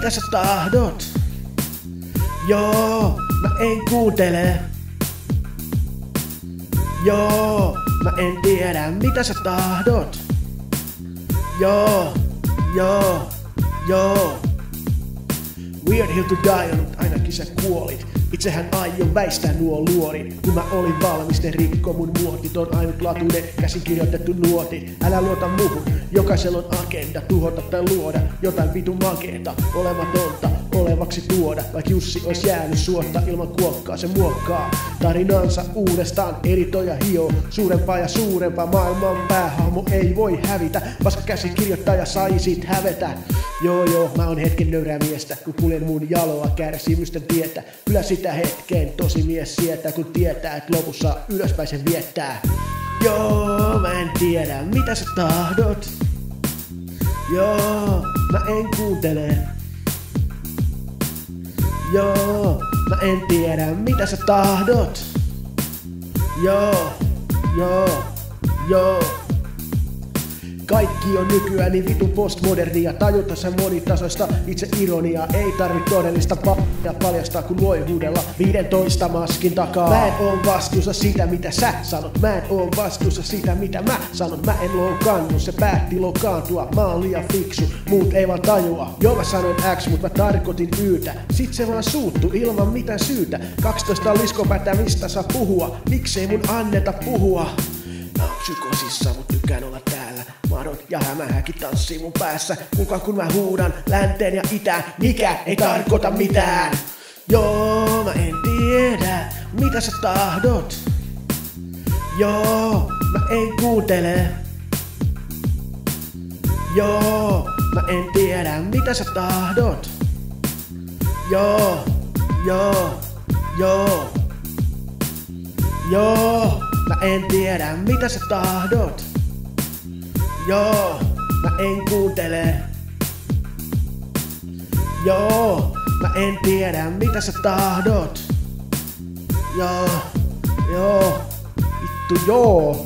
mitä sä tahdot? Joo, mä en kuuntele. Joo, mä en tiedä mitä sä tahdot. Joo, joo, joo. Weird Hill to Die on ainakin sä kuolit. Itsehän aion väistää nuo luorin, kun mä olin valmis, ne rikko mun muotit. On ainutlaatuinen käsikirjoitettu nuoti. Älä luota muuhun, jokaisella on agenda, tuhota tai luoda jotain vitu makeeta, olematonta, olevaksi tuoda. Vaikka Jussi olisi jäänyt suotta ilman kuokkaa, se muokkaa tarinansa uudestaan. Eri toja hio, suurempaa ja suurempaa maailman päähahmo ei voi hävitä, koska käsikirjoittaja saisit hävetä. Joo joo, mä oon hetken nöyrää miestä, kun kuljen mun jaloa kärsimysten tietä. Kyllä sitä hetken tosi mies sietää, kun tietää, että lopussa ylöspäin sen viettää. Joo, mä en tiedä, mitä sä tahdot. Joo, mä en kuuntele. Joo, mä en tiedä, mitä sä tahdot. Joo, joo, joo. Kaikki on nykyään niin vitun postmodernia, tajuta sen monitasoista itse ironia. Ei tarvi todellista pa- paljastaa, kun voi huudella 15 maskin takaa. Mä en oo vastuussa sitä, mitä sä sanot. Mä en oo vastuussa sitä, mitä mä sanon. Mä en loukkaannu, se päätti loukkaantua. Mä oon liian fiksu, muut ei vaan tajua. Joo mä sanoin X, mut mä tarkoitin Ytä. Sit se vaan suuttu ilman mitään syytä. 12 liskopätä, mistä saa puhua. Miksei mun anneta puhua? Mä oon psykosissa, mut tykkään olla täällä. Madot ja hämähäkin tanssii mun päässä. Kuka kun mä huudan länteen ja itään, mikä ei tarkoita mitään. Joo, mä en tiedä, mitä sä tahdot. Joo, mä en kuuntele. Joo, mä en tiedä, mitä sä tahdot. Joo, joo, joo. Joo, mä en tiedä mitä sä tahdot. Joo, mä en kuuntele. Joo, mä en tiedä mitä sä tahdot. Joo, joo, vittu joo.